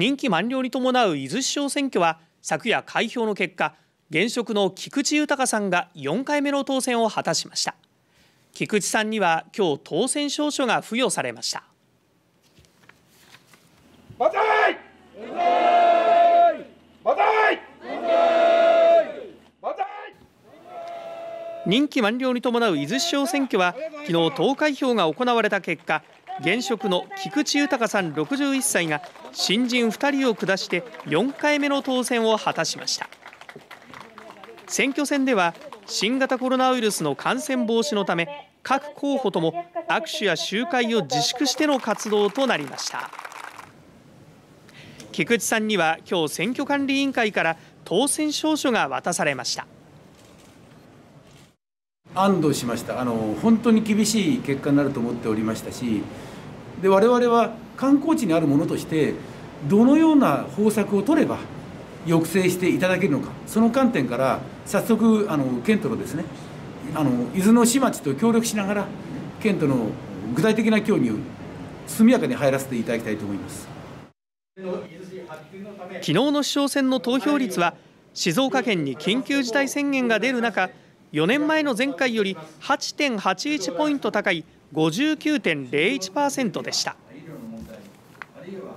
任期満了に伴う伊豆市長選挙は昨夜開票の結果現職の菊池豊さんが4回目の当選を果たしました。菊池さんには今日当選証書が付与されました。万歳万歳任期満了に伴う伊豆市長選挙は昨日投開票が行われた結果現職の菊池豊さん61歳が新人2人を下して4回目の当選を果たしました。選挙戦では新型コロナウイルスの感染防止のため各候補とも握手や集会を自粛しての活動となりました。菊池さんには今日選挙管理委員会から当選証書が渡されました。安堵しました。あの本当に厳しい結果になると思っておりましたしで我々は観光地にあるものとしてどのような方策を取れば抑制していただけるのかその観点から早速あの県とのですねあの伊豆の市町と協力しながら県との具体的な協議を速やかに入らせていただきたいと思います。昨日の市長選の投票率は静岡県に緊急事態宣言が出る中4年前の前回より8.81ポイント高い59.01%でした。